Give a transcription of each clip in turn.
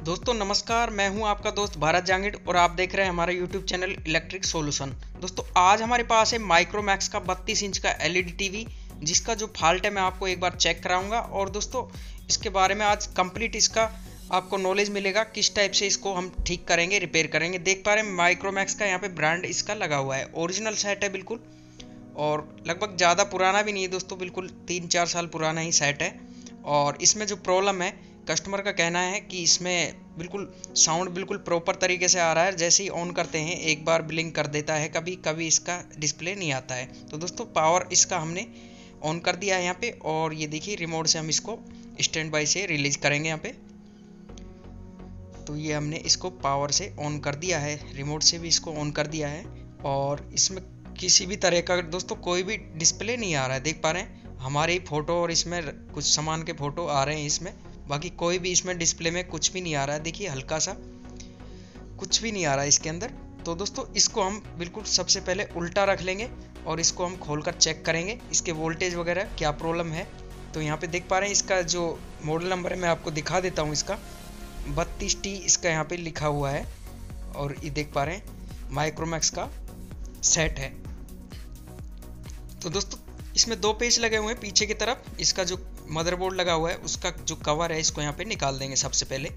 दोस्तों, नमस्कार। मैं हूँ आपका दोस्त भारत जांगिड और आप देख रहे हैं हमारा यूट्यूब चैनल इलेक्ट्रिक सॉल्यूशन। दोस्तों, आज हमारे पास है माइक्रोमैक्स का 32 इंच का एलईडी टीवी जिसका जो फॉल्ट है मैं आपको एक बार चेक कराऊँगा। और दोस्तों, इसके बारे में आज कंप्लीट इसका आपको नॉलेज मिलेगा, किस टाइप से इसको हम ठीक करेंगे, रिपेयर करेंगे। देख पा रहे हैं माइक्रोमैक्स का यहाँ पे ब्रांड इसका लगा हुआ है। ओरिजिनल सेट है बिल्कुल, और लगभग ज़्यादा पुराना भी नहीं है दोस्तों, बिल्कुल तीन चार साल पुराना ही सेट है। और इसमें जो प्रॉब्लम है कस्टमर का कहना है कि इसमें बिल्कुल साउंड बिल्कुल प्रॉपर तरीके से आ रहा है, जैसे ही ऑन करते हैं, एक बार ब्लिंक कर देता है, कभी कभी इसका डिस्प्ले नहीं आता है। तो दोस्तों, पावर इसका हमने ऑन कर दिया है यहाँ पे, और ये देखिए, रिमोट से हम इसको स्टैंड बाई से रिलीज़ करेंगे यहाँ पे। तो ये हमने इसको पावर से ऑन कर दिया है रिमोट से भी इसको ऑन कर दिया है, और इसमें किसी भी तरह का, दोस्तों, कोई भी डिस्प्ले नहीं आ रहा है, देख पा रहे हैं? हमारे फ़ोटो और इसमें कुछ सामान के फ़ोटो आ रहे हैं इसमें। बाकी कोई भी इसमें डिस्प्ले में कुछ भी नहीं आ रहा है। देखिए, हल्का सा कुछ भी नहीं आ रहा है इसके अंदर। तो दोस्तों, इसको हम बिल्कुल सबसे पहले उल्टा रख लेंगे और इसको हम खोलकर चेक करेंगे। इसके वोल्टेज वगैरह, क्या प्रॉब्लम है? तो यहाँ पे देख पा रहे हैं इसका जो मॉडल नंबर है, मैं आपको दिखा देता हूँ इसका। बत्तीस टी इसका यहाँ पे लिखा हुआ है और ये देख पा रहे हैं माइक्रोमैक्स का सेट है। तो दोस्तों, इसमें दो पेज लगे हुए हैं पीछे की तरफ़। इसका जो मदरबोर्ड लगा हुआ है, उसका जो कवर है, इसको यहाँ पे निकाल देंगे सबसे पहले।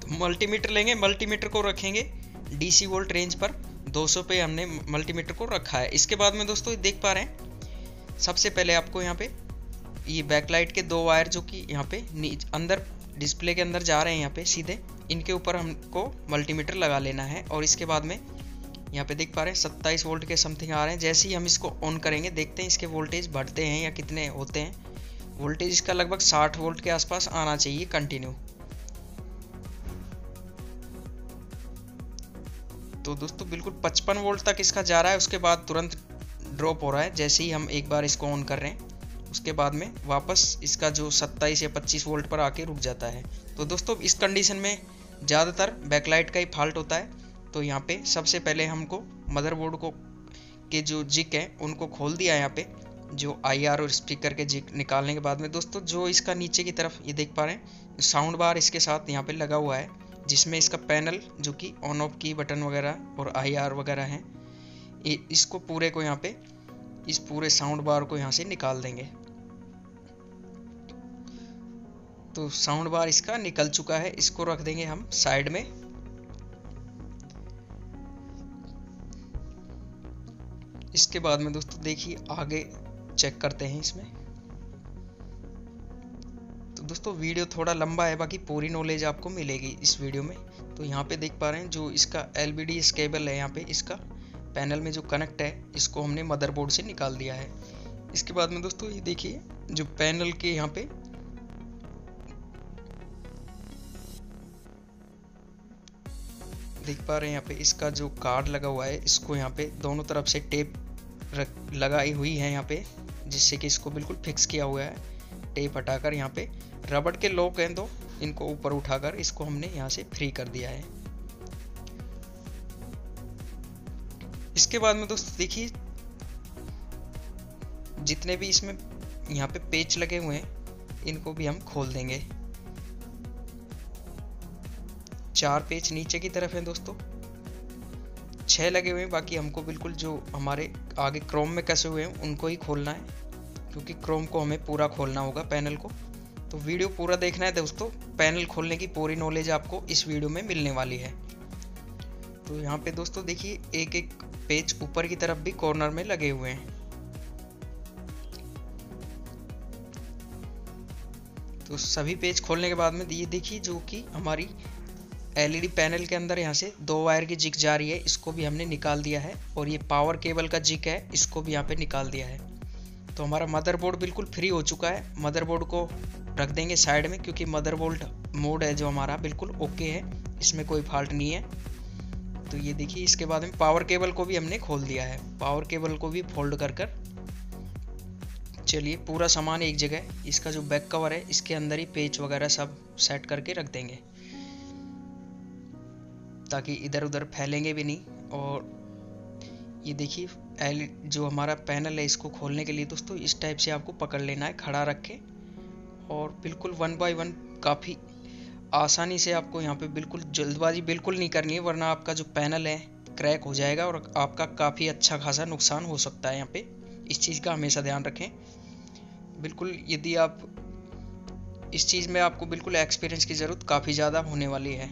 तो मल्टीमीटर लेंगे मल्टीमीटर को रखेंगे डीसी वोल्ट रेंज पर। 200 पे हमने मल्टीमीटर को रखा है। इसके बाद में दोस्तों देख पा रहे हैं। सबसे पहले आपको यहाँ पे ये बैकलाइट के दो वायर जो कि यहाँ पे अंदर डिस्प्ले के अंदर जा रहे हैं यहाँ पे सीधे। इनके ऊपर हमको मल्टीमीटर लगा लेना है और इसके बाद में यहाँ पे देख पा रहे हैं, सत्ताईस वोल्ट के समथिंग आ रहे हैं। जैसे ही हम इसको ऑन करेंगे, देखते हैं इसके वोल्टेज बढ़ते हैं या कितने होते हैं। वोल्टेज इसका लगभग साठ वोल्ट के आसपास आना चाहिए कंटिन्यू तो दोस्तों, बिल्कुल पचपन वोल्ट तक इसका जा रहा है, उसके बाद तुरंत ड्रॉप हो रहा है। जैसे ही हम एक बार इसको ऑन कर रहे हैं, उसके बाद में वापस इसका जो 27 या 25 वोल्ट पर आके रुक जाता है। तो दोस्तों, इस कंडीशन में ज़्यादातर बैकलाइट का ही फॉल्ट होता है। तो यहाँ पे सबसे पहले हमको मदरबोर्ड को के जो जिक है, उनको खोल दिया यहाँ पे, जो आईआर और स्पीकर के जिक निकालने के बाद में। दोस्तों, जो इसका नीचे की तरफ़ ये देख पा रहे हैं साउंड बार इसके साथ यहाँ पे लगा हुआ है, जिसमें इसका पैनल जो कि ऑन ऑफ़ की बटन वगैरह और आईआर वगैरह हैं इसको पूरे को यहाँ पे, इस पूरे साउंड बार को यहाँ से निकाल देंगे। तो साउंड बार इसका निकल चुका है, इसको रख देंगे हम साइड में। इसके बाद में दोस्तों देखिए, आगे चेक करते हैं इसमें। तो दोस्तों वीडियो थोड़ा लंबा है, बाकी पूरी नॉलेज आपको मिलेगी इस वीडियो में। तो यहाँ पे देख पा रहे हैं, जो इसका एल बी केबल है यहाँ पे, इसका पैनल में जो कनेक्ट है, इसको हमने मदरबोर्ड से निकाल दिया है। इसके बाद में दोस्तों, ये देखिए, जो पैनल के यहाँ पे देख पा रहे हैं, यहाँ पे इसका जो कार्ड लगा हुआ है, इसको यहाँ पे दोनों तरफ़ से टेप लगाई हुई है यहाँ पे, जिससे कि इसको बिल्कुल फिक्स किया हुआ है। टेप हटाकर यहाँ पे, रबड़ के लॉक हैं दो इनको ऊपर उठाकर इसको हमने यहाँ से फ्री कर दिया है। इसके बाद में दोस्तों देखिए, जितने भी इसमें यहाँ पे पेच लगे हुए हैं, इनको भी हम खोल देंगे। चार पेच नीचे की तरफ़ है दोस्तों। छः लगे हुए हैं, बाकी हमको बिल्कुल जो हमारे आगे क्रोम में कसे हुए हैं, उनको ही खोलना है, क्योंकि क्रोम को हमें पूरा खोलना होगा पैनल को। तो वीडियो पूरा देखना है दोस्तों पैनल खोलने की पूरी नॉलेज आपको इस वीडियो में मिलने वाली है। तो यहाँ पे दोस्तों देखिए एक एक पेज ऊपर की तरफ़ भी कॉर्नर में लगे हुए हैं। तो सभी पेज खोलने के बाद में ये देखिए जो कि हमारी एलईडी पैनल के अंदर यहाँ से दो वायर की जिक जा रही है, इसको भी हमने निकाल दिया है और ये पावर केबल का जिक है, इसको भी यहाँ पे निकाल दिया है। तो हमारा मदरबोर्ड बिल्कुल फ्री हो चुका है। मदरबोर्ड को रख देंगे साइड में क्योंकि मदरबोर्ड मोड है जो हमारा बिल्कुल ओके है, इसमें कोई फॉल्ट नहीं है। तो ये देखिए, इसके बाद में पावर केबल को भी हमने खोल दिया है। पावर केबल को भी फोल्ड कर कर। चलिए, पूरा सामान एक जगह, इसका जो बैक कवर है, इसके अंदर ही पेच वगैरह सब सेट करके रख देंगे। ताकि इधर उधर फैलेंगे भी नहीं। और ये देखिए, एल, जो हमारा पैनल है इसको खोलने के लिए दोस्तों, इस टाइप से आपको पकड़ लेना है, खड़ा रख और बिल्कुल वन बाय वन काफ़ी आसानी से आपको यहाँ पे बिल्कुल जल्दबाजी बिल्कुल नहीं करनी है, वरना आपका जो पैनल है, क्रैक हो जाएगा और आपका काफ़ी अच्छा खासा नुकसान हो सकता है यहाँ पे। इस चीज़ का हमेशा ध्यान रखें। बिल्कुल यदि आप इस चीज़ में आपको बिल्कुल एक्सपीरियंस की ज़रूरत काफ़ी ज़्यादा होने वाली है।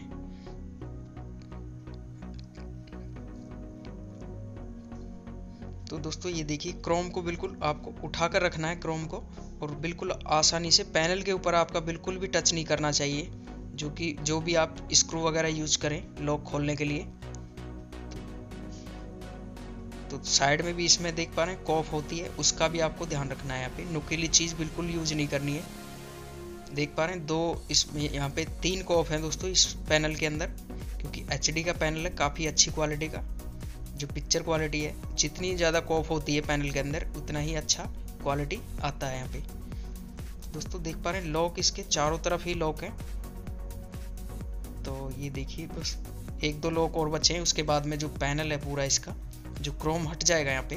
तो दोस्तों ये देखिए क्रोम को बिल्कुल आपको उठाकर रखना है क्रोम को, और बिल्कुल आसानी से पैनल के ऊपर आपका बिल्कुल भी टच नहीं करना चाहिए, जो कि, जो भी आप स्क्रू वगैरह यूज़ करें लॉक खोलने के लिए। तो साइड में भी इसमें देख पा रहे हैं कॉफ होती है, उसका भी आपको ध्यान रखना है यहाँ पे। नुकीली चीज़ बिल्कुल यूज़ नहीं करनी है। देख पा रहे हैं, दो इसमें, यहाँ पे तीन कॉफ हैं दोस्तों इस पैनल के अंदर, क्योंकि एचडी का पैनल है, काफ़ी अच्छी क्वालिटी का। जो पिक्चर क्वालिटी है, जितनी ज़्यादा कॉफ होती है पैनल के अंदर, उतना ही अच्छा क्वालिटी आता है यहाँ पे। दोस्तों, देख पा रहे हैं लॉक इसके चारों तरफ़ ही लॉक है। तो ये देखिए, बस एक दो लॉक और बचे हैं, उसके बाद में जो पैनल है पूरा इसका, जो क्रोम हट जाएगा यहाँ पे।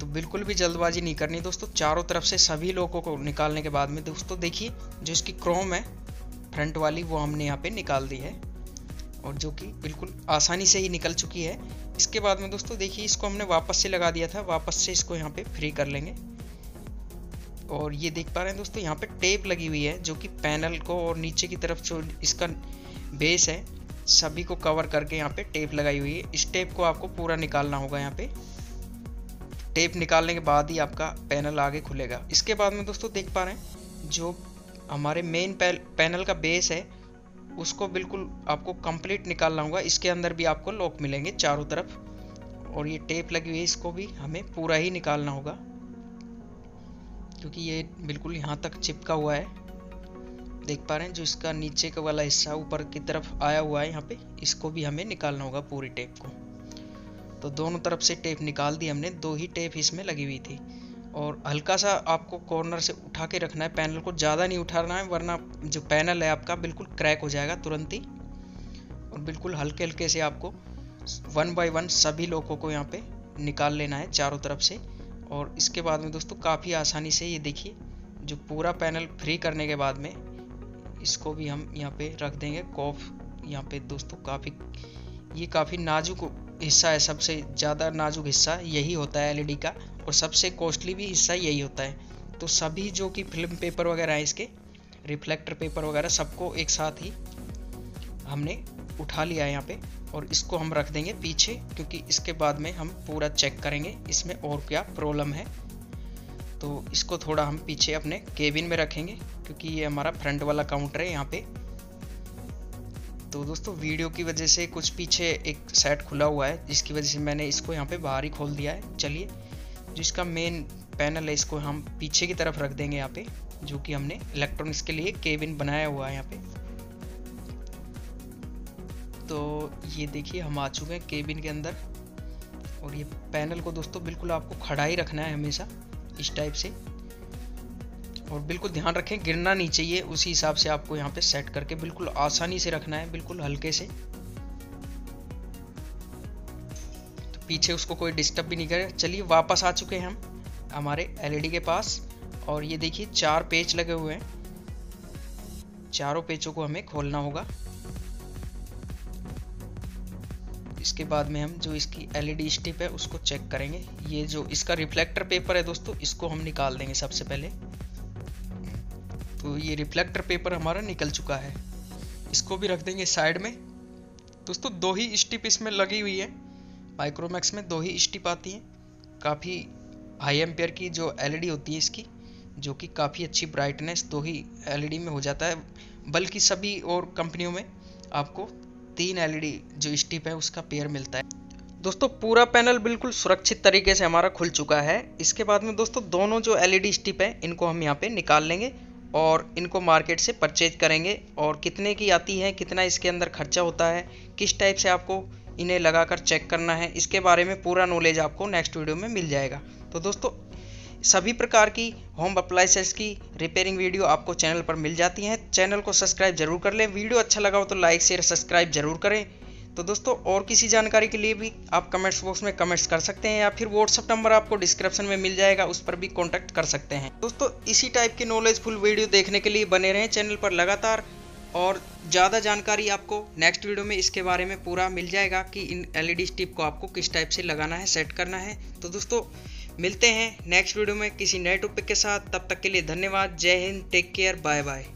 तो बिल्कुल भी जल्दबाजी नहीं करनी दोस्तों, चारों तरफ़ से सभी लोगों को निकालने के बाद में। दोस्तों, देखिए, जो इसकी क्रोम है फ्रंट वाली, वो हमने यहाँ पे निकाल दी है। और जो कि बिल्कुल आसानी से ही निकल चुकी है। इसके बाद में दोस्तों देखिए, इसको हमने वापस से लगा दिया था। वापस से इसको यहाँ पे फ्री कर लेंगे। और ये देख पा रहे हैं दोस्तों, यहाँ पे टेप लगी हुई है, जो कि पैनल को और नीचे की तरफ़ जो इसका बेस है, सभी को कवर करके यहाँ पे टेप लगाई हुई है। इस टेप को आपको पूरा निकालना होगा यहाँ पे। टेप निकालने के बाद ही आपका पैनल आगे खुलेगा। इसके बाद में दोस्तों देख पा रहे हैं, जो हमारे मेन पैनल का बेस है उसको बिल्कुल आपको कंप्लीट निकालना होगा। इसके अंदर भी आपको लॉक मिलेंगे चारों तरफ़। और ये टेप लगी हुई है, इसको भी हमें पूरा ही निकालना होगा। क्योंकि ये बिल्कुल यहाँ तक चिपका हुआ है। देख पा रहे हैं, जो इसका नीचे का वाला हिस्सा ऊपर की तरफ़ आया हुआ है यहाँ पे, इसको भी हमें निकालना होगा पूरी टेप को। तो दोनों तरफ़ से टेप निकाल दी हमने, दो ही टेप इसमें लगी हुई थी। और हल्का सा आपको कॉर्नर से उठा के रखना है। पैनल को ज़्यादा नहीं उठाना है, वरना जो पैनल है आपका बिल्कुल क्रैक हो जाएगा तुरंत ही। और बिल्कुल हल्के हल्के से आपको वन बाय वन सभी लोगों को यहाँ पे निकाल लेना है चारों तरफ़ से। और इसके बाद में दोस्तों काफ़ी आसानी से ये देखिए, जो पूरा पैनल फ्री करने के बाद में इसको भी हम यहाँ पे रख देंगे। कॉफ यहाँ पे दोस्तों काफ़ी, ये काफ़ी नाजुक हिस्सा है, सबसे ज़्यादा नाजुक हिस्सा यही होता है एलईडी का और सबसे कॉस्टली भी हिस्सा यही होता है। तो सभी जो कि फ़िल्म पेपर वगैरह हैं इसके रिफ्लेक्टर पेपर वगैरह, सबको एक साथ ही हमने उठा लिया है यहाँ पे और इसको हम रख देंगे पीछे क्योंकि इसके बाद में हम पूरा चेक करेंगे, इसमें और क्या प्रॉब्लम है। तो इसको थोड़ा हम पीछे अपने केबिन में रखेंगे क्योंकि ये हमारा फ्रंट वाला काउंटर है यहाँ पे। तो दोस्तों, वीडियो की वजह से कुछ पीछे एक सेट खुला हुआ है, जिसकी वजह से मैंने इसको यहाँ पे बाहर ही खोल दिया है। चलिए जिसका मेन पैनल है, इसको हम पीछे की तरफ़ रख देंगे यहाँ पे, जो कि हमने इलेक्ट्रॉनिक्स के लिए केबिन बनाया हुआ है यहाँ पे। तो ये देखिए, हम आ चुके हैं केबिन के अंदर। और ये पैनल को दोस्तों, बिल्कुल आपको खड़ा ही रखना है हमेशा, इस टाइप से। और बिल्कुल ध्यान रखें, गिरना नहीं चाहिए। उसी हिसाब से आपको यहाँ पे सेट करके बिल्कुल आसानी से रखना है, बिल्कुल हल्के से। तो पीछे उसको कोई डिस्टर्ब भी नहीं करे। चलिए वापस आ चुके हैं हम, हमारे एलईडी के पास। और ये देखिए, चार पेच लगे हुए हैं। चारों पेचों को हमें खोलना होगा। इसके बाद में हम जो इसकी एलईडी स्टिप है, उसको चेक करेंगे। ये जो इसका रिफ्लेक्टर पेपर है दोस्तों, इसको हम निकाल देंगे सबसे पहले। तो ये रिफ्लेक्टर पेपर हमारा निकल चुका है। इसको भी रख देंगे साइड में। दोस्तों, दो ही स्टिप इसमें लगी हुई है। माइक्रोमैक्स में दो ही स्टिप आती हैं। काफ़ी हाई एम्पेयर की जो एलईडी होती है इसकी, जो कि काफ़ी अच्छी ब्राइटनेस दो ही एलईडी में हो जाता है। बल्कि सभी और कंपनियों में आपको तीन एलईडी जो स्टिप है, उसका पेयर मिलता है। दोस्तों, पूरा पैनल बिल्कुल सुरक्षित तरीके से हमारा खुल चुका है। इसके बाद में दोस्तों, दोनों जो एलईडी स्टिप है, इनको हम यहाँ पे निकाल लेंगे। और इनको मार्केट से परचेज करेंगे। और कितने की आती है, कितना इसके अंदर खर्चा होता है, किस टाइप से आपको इन्हें लगाकर चेक करना है, इसके बारे में पूरा नॉलेज आपको नेक्स्ट वीडियो में मिल जाएगा। तो दोस्तों, सभी प्रकार की होम अप्लाइंसेस की रिपेयरिंग वीडियो आपको चैनल पर मिल जाती हैं। चैनल को सब्सक्राइब ज़रूर कर लें। वीडियो अच्छा लगा हो तो लाइक शेयर सब्सक्राइब ज़रूर करें। तो दोस्तों, और किसी जानकारी के लिए भी आप कमेंट्स बॉक्स में कमेंट्स कर सकते हैं या फिर व्हाट्सअप नंबर आपको डिस्क्रिप्शन में मिल जाएगा, उस पर भी कॉन्टैक्ट कर सकते हैं। दोस्तों, इसी टाइप की नॉलेजफुल वीडियो देखने के लिए बने रहें चैनल पर लगातार और ज़्यादा जानकारी आपको नेक्स्ट वीडियो में इसके बारे में पूरा मिल जाएगा कि इन एलईडी स्टिप को आपको किस टाइप से लगाना है सेट करना है। तो दोस्तों, मिलते हैं नेक्स्ट वीडियो में किसी नए टॉपिक के साथ। तब तक के लिए धन्यवाद। जय Hind. Take care bye bye